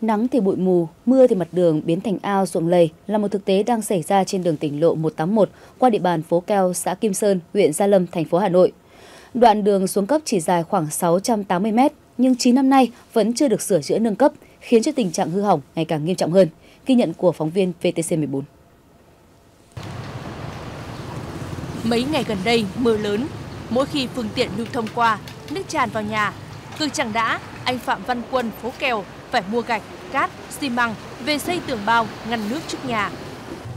Nắng thì bụi mù, mưa thì mặt đường biến thành ao ruộng lầy là một thực tế đang xảy ra trên đường tỉnh lộ 181 qua địa bàn phố Keo, xã Kim Sơn, huyện Gia Lâm, thành phố Hà Nội. Đoạn đường xuống cấp chỉ dài khoảng 680 mét, nhưng 9 năm nay vẫn chưa được sửa chữa nâng cấp, khiến cho tình trạng hư hỏng ngày càng nghiêm trọng hơn. Ghi nhận của phóng viên VTC14. Mấy ngày gần đây, mưa lớn. Mỗi khi phương tiện lưu thông qua, nước tràn vào nhà. Cực chẳng đã, anh Phạm Văn Quân, phố Kèo phải mua gạch, cát, xi măng về xây tường bao ngăn nước trước nhà.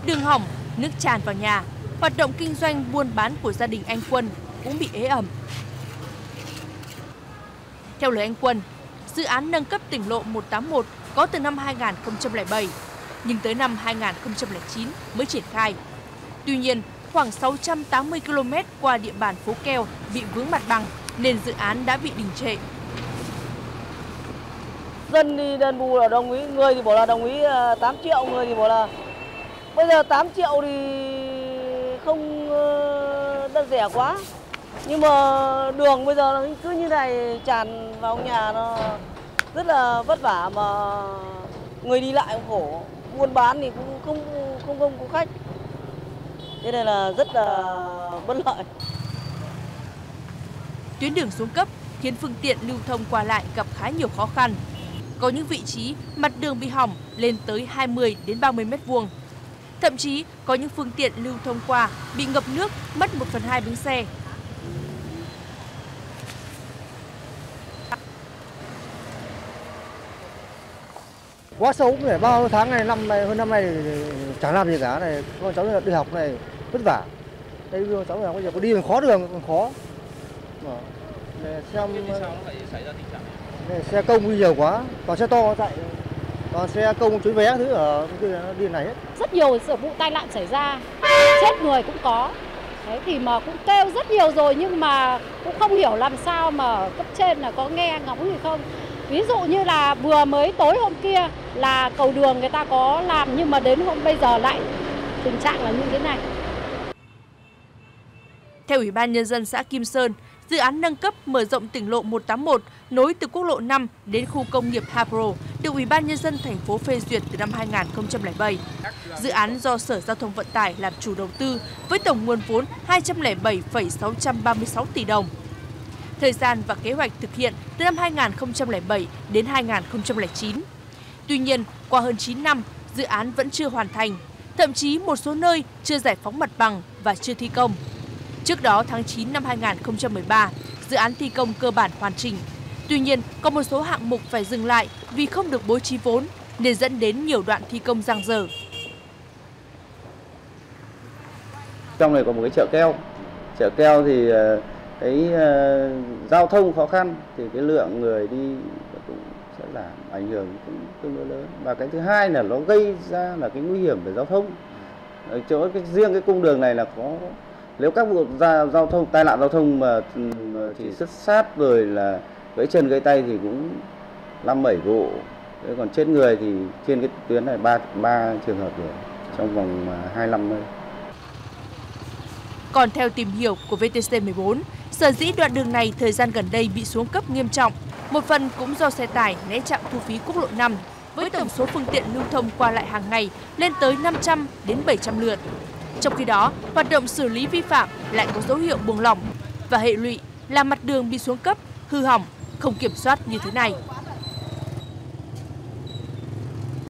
Đường hỏng, nước tràn vào nhà, hoạt động kinh doanh buôn bán của gia đình anh Quân cũng bị ế ẩm. Theo lời anh Quân, dự án nâng cấp tỉnh lộ 181 có từ năm 2007, nhưng tới năm 2009 mới triển khai. Tuy nhiên, khoảng 680 km qua địa bàn phố Keo bị vướng mặt bằng nên dự án đã bị đình trệ dân đi đền bù là đồng ý người thì bảo là đồng ý à, 8 triệu người thì bảo là bây giờ 8 triệu thì không ờ, đất rẻ quá. Nhưng mà đường bây giờ cứ như này tràn vào nhà nó rất là vất vả mà người đi lại cũng khổ. Buôn bán thì cũng không không không có khách. Thế này là rất là bất lợi. Tuyến đường xuống cấp khiến phương tiện lưu thông qua lại gặp khá nhiều khó khăn có những vị trí mặt đường bị hỏng lên tới 20 đến 30 mét vuông. Thậm chí có những phương tiện lưu thông qua bị ngập nước mất 1 phần 2 bánh xe. Quá sâu cũng phải bao tháng này, năm này, hơn năm nay thì chẳng làm gì cả này. Con cháu đi học này vất vả. Đây cháu đi học bây giờ có đi khó đường còn khó. Để xem... Sao nó lại xảy ra tình trạng này? Xe công đi nhiều quá còn xe to chạy còn xe công chuối vé thứ ở đi này hết rất nhiều sự vụ tai nạn xảy ra chết người cũng có Đấy thì mà cũng kêu rất nhiều rồi nhưng mà cũng không hiểu làm sao mà cấp trên là có nghe ngóng gì không. Ví dụ như là vừa mới tối hôm kia là cầu đường người ta có làm nhưng mà đến hôm bây giờ lại tình trạng là như thế này. Theo Ủy ban Nhân dân xã Kim Sơn, dự án nâng cấp mở rộng tỉnh lộ 181 nối từ quốc lộ 5 đến khu công nghiệp Hapro được Ủy ban Nhân dân thành phố phê duyệt từ năm 2007. Dự án do Sở Giao thông Vận tải làm chủ đầu tư với tổng nguồn vốn 207,636 tỷ đồng. Thời gian và kế hoạch thực hiện từ năm 2007 đến 2009. Tuy nhiên, qua hơn 9 năm, dự án vẫn chưa hoàn thành, thậm chí một số nơi chưa giải phóng mặt bằng và chưa thi công. Trước đó tháng 9 năm 2013, dự án thi công cơ bản hoàn chỉnh. Tuy nhiên, có một số hạng mục phải dừng lại vì không được bố trí vốn, nên dẫn đến nhiều đoạn thi công giang dở. Trong này có một cái chợ keo. Chợ keo thì ờ, cái uh, giao thông khó khăn thì cái lượng người đi cũng sẽ là ảnh hưởng cũng tương đối lớn và cái thứ hai là nó gây ra là cái nguy hiểm về giao thông ở chỗ cái riêng cái cung đường này là có nếu các vụ ra giao thông tai nạn giao thông mà chỉ xuất sát rồi là gãy chân gãy tay thì cũng năm bảy vụ Thế còn chết người thì trên cái tuyến này ba ba trường hợp rồi trong vòng 2 năm đây. Còn theo tìm hiểu của VTC14, sở dĩ đoạn đường này thời gian gần đây bị xuống cấp nghiêm trọng, một phần cũng do xe tải né trạm thu phí quốc lộ 5 với tổng số phương tiện lưu thông qua lại hàng ngày lên tới 500 đến 700 lượt. Trong khi đó, hoạt động xử lý vi phạm lại có dấu hiệu buông lỏng và hệ lụy là mặt đường bị xuống cấp, hư hỏng, không kiểm soát như thế này.